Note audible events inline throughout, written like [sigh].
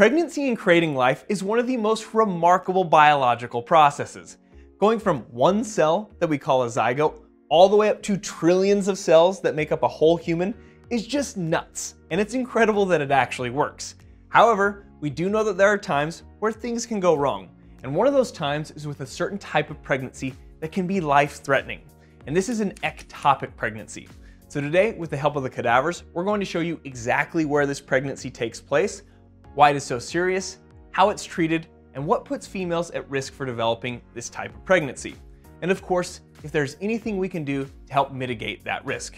Pregnancy and creating life is one of the most remarkable biological processes. Going from one cell that we call a zygote all the way up to trillions of cells that make up a whole human is just nuts, and it's incredible that it actually works. However, we do know that there are times where things can go wrong, and one of those times is with a certain type of pregnancy that can be life-threatening, and this is an ectopic pregnancy. So today, with the help of the cadavers, we're going to show you exactly where this pregnancy takes place, why it is so serious, how it's treated, and what puts females at risk for developing this type of pregnancy. And of course, if there's anything we can do to help mitigate that risk.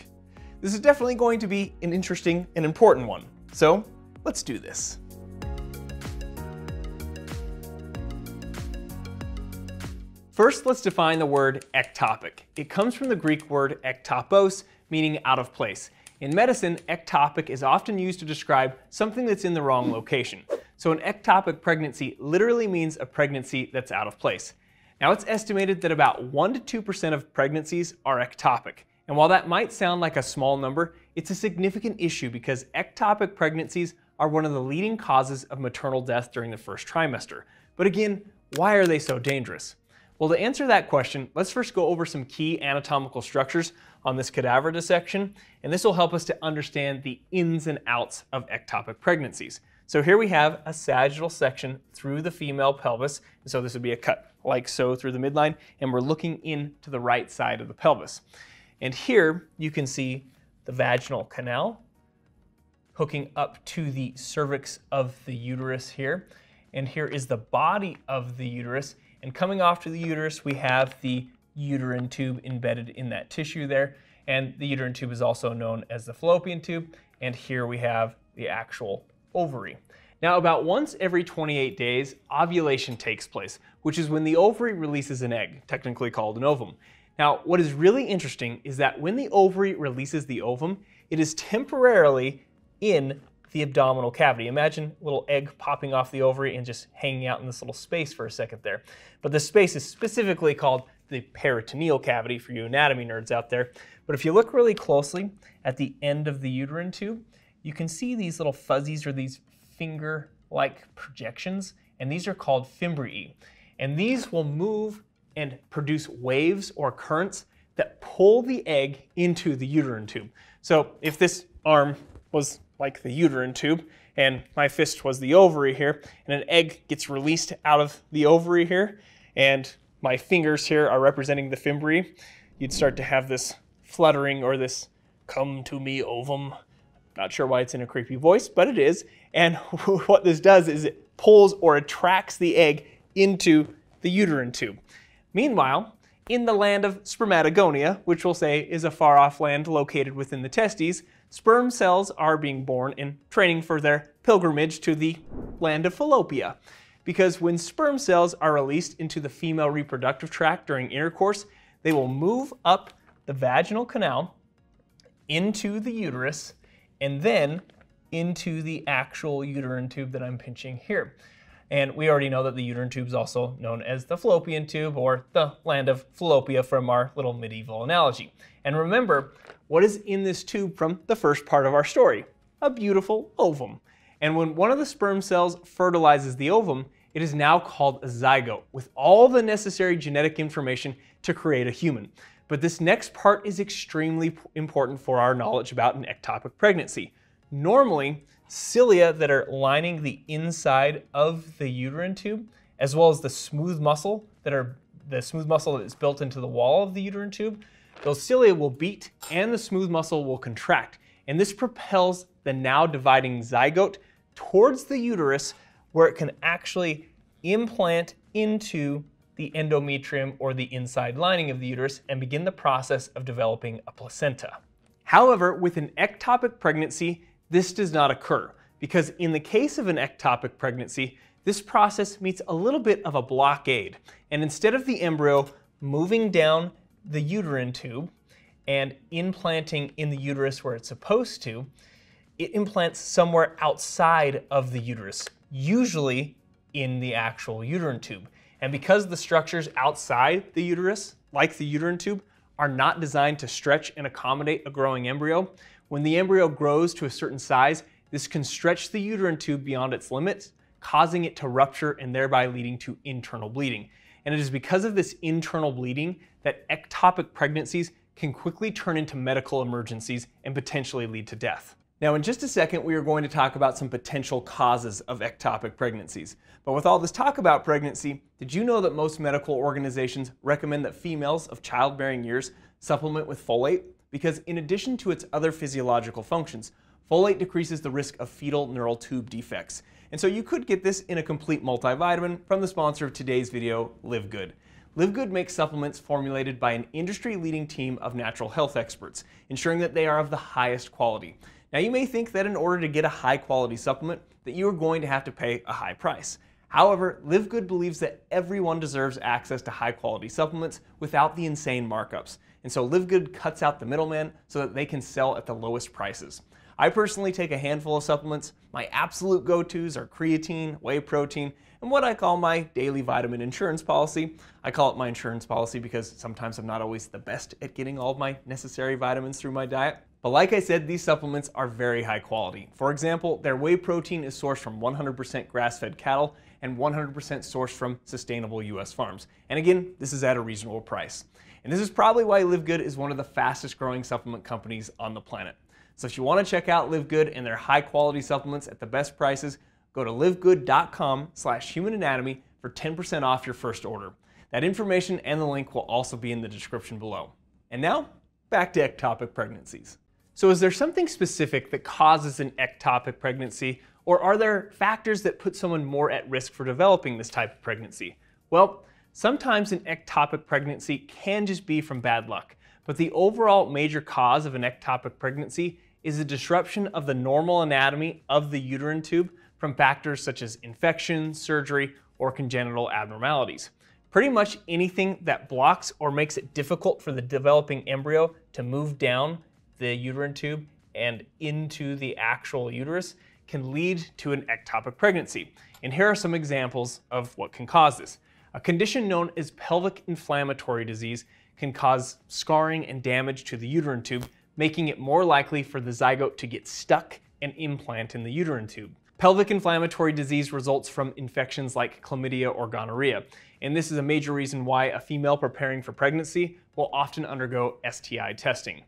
This is definitely going to be an interesting and important one. So let's do this. First, let's define the word ectopic. It comes from the Greek word ektopos, meaning out of place. In medicine, ectopic is often used to describe something that's in the wrong location. So an ectopic pregnancy literally means a pregnancy that's out of place. Now it's estimated that about 1 to 2% of pregnancies are ectopic. And while that might sound like a small number, it's a significant issue because ectopic pregnancies are one of the leading causes of maternal death during the first trimester. But again, why are they so dangerous? Well, to answer that question, let's first go over some key anatomical structures on this cadaver dissection, and this will help us to understand the ins and outs of ectopic pregnancies. So here we have a sagittal section through the female pelvis, and so this would be a cut like so through the midline, and we're looking in to the right side of the pelvis. And here you can see the vaginal canal hooking up to the cervix of the uterus here. And here is the body of the uterus, and coming off to the uterus, we have the uterine tube embedded in that tissue there. And the uterine tube is also known as the fallopian tube. And here we have the actual ovary. Now, about once every 28 days, ovulation takes place, which is when the ovary releases an egg, technically called an ovum. Now, what is really interesting is that when the ovary releases the ovum, it is temporarily in the abdominal cavity. Imagine a little egg popping off the ovary and just hanging out in this little space for a second there. But this space is specifically called the peritoneal cavity for you anatomy nerds out there. But if you look really closely at the end of the uterine tube, you can see these little fuzzies or these finger-like projections, and these are called fimbriae. And these will move and produce waves or currents that pull the egg into the uterine tube. So if this arm was like the uterine tube, and my fist was the ovary here, and an egg gets released out of the ovary here, and my fingers here are representing the fimbriae, you'd start to have this fluttering or this come to me ovum. Not sure why it's in a creepy voice, but it is. And [laughs] what this does is it pulls or attracts the egg into the uterine tube. Meanwhile, in the land of spermatogonia, which we'll say is a far off land located within the testes, sperm cells are being born and training for their pilgrimage to the land of fallopia. Because when sperm cells are released into the female reproductive tract during intercourse, they will move up the vaginal canal into the uterus and then into the actual uterine tube that I'm pinching here. And we already know that the uterine tube is also known as the fallopian tube or the land of fallopia from our little medieval analogy. And remember, what is in this tube from the first part of our story? A beautiful ovum. And when one of the sperm cells fertilizes the ovum, it is now called a zygote with all the necessary genetic information to create a human. But this next part is extremely important for our knowledge about an ectopic pregnancy. Normally, cilia that are lining the inside of the uterine tube, as well as the smooth muscle that are the smooth muscle that is built into the wall of the uterine tube, those cilia will beat and the smooth muscle will contract. And this propels the now dividing zygote towards the uterus where it can actually implant into the endometrium or the inside lining of the uterus and begin the process of developing a placenta. However, with an ectopic pregnancy, this does not occur because in the case of an ectopic pregnancy, this process meets a little bit of a blockade. And instead of the embryo moving down the uterine tube and implanting in the uterus where it's supposed to, it implants somewhere outside of the uterus, usually in the actual uterine tube. And because the structures outside the uterus, like the uterine tube, are not designed to stretch and accommodate a growing embryo, when the embryo grows to a certain size, this can stretch the uterine tube beyond its limits, causing it to rupture and thereby leading to internal bleeding. And it is because of this internal bleeding that ectopic pregnancies can quickly turn into medical emergencies and potentially lead to death. Now, in just a second, we are going to talk about some potential causes of ectopic pregnancies. But with all this talk about pregnancy, did you know that most medical organizations recommend that females of childbearing years supplement with folate? Because in addition to its other physiological functions, folate decreases the risk of fetal neural tube defects. And so you could get this in a complete multivitamin from the sponsor of today's video, LiveGood. Live Good makes supplements formulated by an industry-leading team of natural health experts, ensuring that they are of the highest quality. Now you may think that in order to get a high quality supplement that you are going to have to pay a high price. However, LiveGood believes that everyone deserves access to high quality supplements without the insane markups. And so LiveGood cuts out the middleman so that they can sell at the lowest prices. I personally take a handful of supplements. My absolute go-tos are creatine, whey protein, and what I call my daily vitamin insurance policy. I call it my insurance policy because sometimes I'm not always the best at getting all of my necessary vitamins through my diet. But like I said, these supplements are very high quality. For example, their whey protein is sourced from 100% grass-fed cattle and 100% sourced from sustainable US farms. And again, this is at a reasonable price. And this is probably why LiveGood is one of the fastest growing supplement companies on the planet. So if you want to check out LiveGood and their high quality supplements at the best prices, go to livegood.com slash humananatomy for 10% off your first order. That information and the link will also be in the description below. And now, back to ectopic pregnancies. So is there something specific that causes an ectopic pregnancy, or are there factors that put someone more at risk for developing this type of pregnancy? Well, sometimes an ectopic pregnancy can just be from bad luck, but the overall major cause of an ectopic pregnancy is a disruption of the normal anatomy of the uterine tube from factors such as infection, surgery, or congenital abnormalities. Pretty much anything that blocks or makes it difficult for the developing embryo to move down the uterine tube and into the actual uterus can lead to an ectopic pregnancy. And here are some examples of what can cause this. A condition known as pelvic inflammatory disease can cause scarring and damage to the uterine tube, making it more likely for the zygote to get stuck and implant in the uterine tube. Pelvic inflammatory disease results from infections like chlamydia or gonorrhea, and this is a major reason why a female preparing for pregnancy will often undergo STI testing.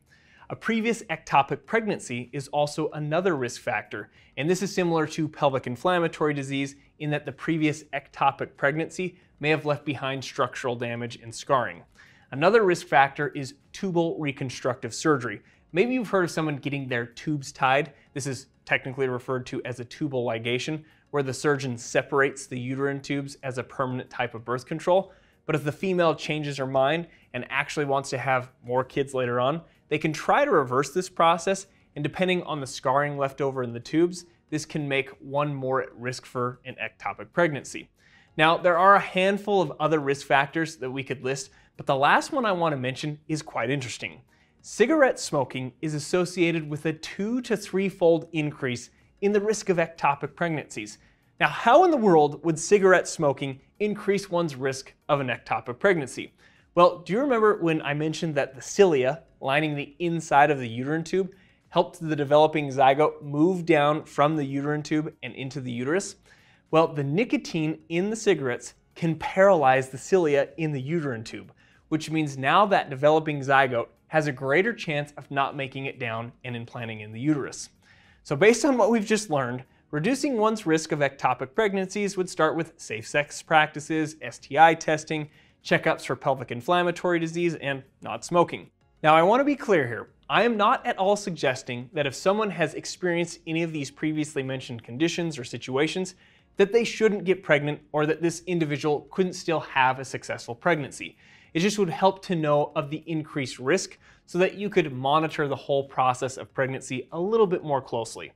A previous ectopic pregnancy is also another risk factor, and this is similar to pelvic inflammatory disease in that the previous ectopic pregnancy may have left behind structural damage and scarring. Another risk factor is tubal reconstructive surgery. Maybe you've heard of someone getting their tubes tied. This is technically referred to as a tubal ligation, where the surgeon separates the uterine tubes as a permanent type of birth control. But if the female changes her mind and actually wants to have more kids later on, they can try to reverse this process, and depending on the scarring left over in the tubes, this can make one more at risk for an ectopic pregnancy. Now, there are a handful of other risk factors that we could list, but the last one I want to mention is quite interesting. Cigarette smoking is associated with a two to three fold increase in the risk of ectopic pregnancies. Now, how in the world would cigarette smoking increase one's risk of an ectopic pregnancy? Well, do you remember when I mentioned that the cilia lining the inside of the uterine tube helped the developing zygote move down from the uterine tube and into the uterus? Well, the nicotine in the cigarettes can paralyze the cilia in the uterine tube, which means now that developing zygote has a greater chance of not making it down and implanting in the uterus. So based on what we've just learned, reducing one's risk of ectopic pregnancies would start with safe sex practices, STI testing, checkups for pelvic inflammatory disease, and not smoking. Now I want to be clear here. I am not at all suggesting that if someone has experienced any of these previously mentioned conditions or situations, that they shouldn't get pregnant or that this individual couldn't still have a successful pregnancy. It just would help to know of the increased risk so that you could monitor the whole process of pregnancy a little bit more closely.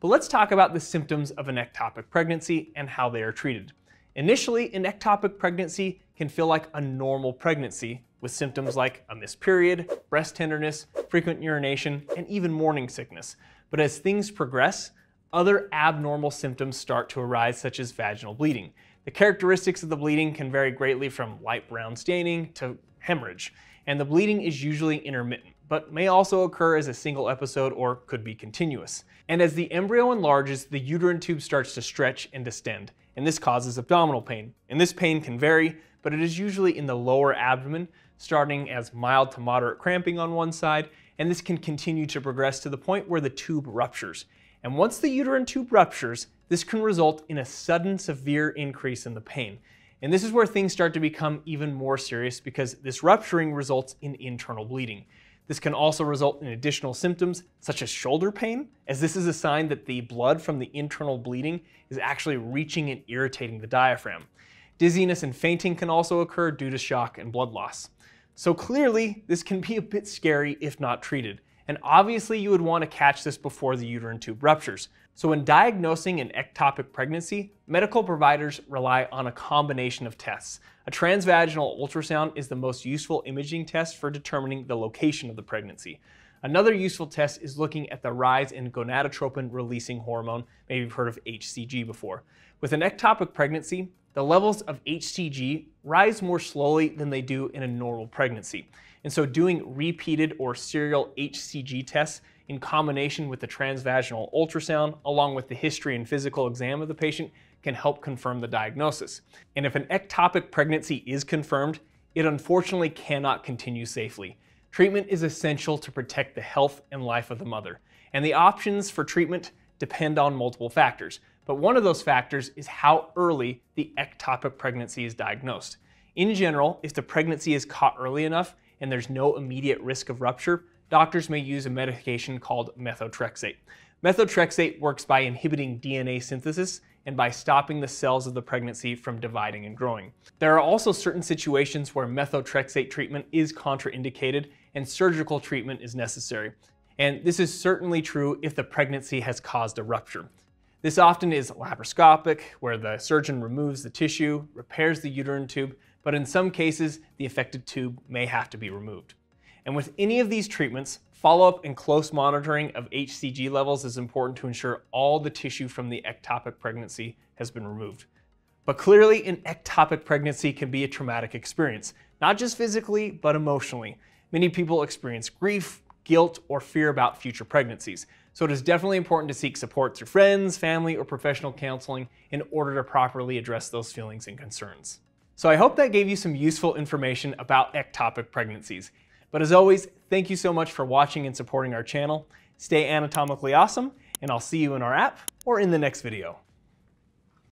But let's talk about the symptoms of an ectopic pregnancy and how they are treated. Initially, an ectopic pregnancy can feel like a normal pregnancy with symptoms like a missed period, breast tenderness, frequent urination, and even morning sickness. But as things progress, other abnormal symptoms start to arise, such as vaginal bleeding. The characteristics of the bleeding can vary greatly from light brown staining to hemorrhage, and the bleeding is usually intermittent. but may also occur as a single episode or could be continuous. And as the embryo enlarges, the uterine tube starts to stretch and distend, and this causes abdominal pain. And this pain can vary, but it is usually in the lower abdomen, starting as mild to moderate cramping on one side, and this can continue to progress to the point where the tube ruptures. And once the uterine tube ruptures, this can result in a sudden severe increase in the pain. And this is where things start to become even more serious because this rupturing results in internal bleeding. This can also result in additional symptoms such as shoulder pain, as this is a sign that the blood from the internal bleeding is actually reaching and irritating the diaphragm. Dizziness and fainting can also occur due to shock and blood loss. So clearly, this can be a bit scary if not treated. And obviously you would want to catch this before the uterine tube ruptures. So when diagnosing an ectopic pregnancy, medical providers rely on a combination of tests. A transvaginal ultrasound is the most useful imaging test for determining the location of the pregnancy. Another useful test is looking at the rise in gonadotropin releasing hormone, maybe you've heard of HCG before. With an ectopic pregnancy, the levels of HCG rise more slowly than they do in a normal pregnancy. And so doing repeated or serial HCG tests in combination with the transvaginal ultrasound, along with the history and physical exam of the patient, can help confirm the diagnosis. And if an ectopic pregnancy is confirmed, it unfortunately cannot continue safely. Treatment is essential to protect the health and life of the mother, and the options for treatment depend on multiple factors. But one of those factors is how early the ectopic pregnancy is diagnosed. In general, if the pregnancy is caught early enough and there's no immediate risk of rupture, doctors may use a medication called methotrexate. Methotrexate works by inhibiting DNA synthesis and by stopping the cells of the pregnancy from dividing and growing. There are also certain situations where methotrexate treatment is contraindicated and surgical treatment is necessary. And this is certainly true if the pregnancy has caused a rupture. This often is laparoscopic, where the surgeon removes the tissue, repairs the uterine tube, but in some cases, the affected tube may have to be removed. And with any of these treatments, follow-up and close monitoring of HCG levels is important to ensure all the tissue from the ectopic pregnancy has been removed. But clearly, an ectopic pregnancy can be a traumatic experience, not just physically, but emotionally. Many people experience grief, guilt, or fear about future pregnancies. So it is definitely important to seek support through friends, family, or professional counseling in order to properly address those feelings and concerns. So I hope that gave you some useful information about ectopic pregnancies. But as always, thank you so much for watching and supporting our channel. Stay anatomically awesome, and I'll see you in our app or in the next video.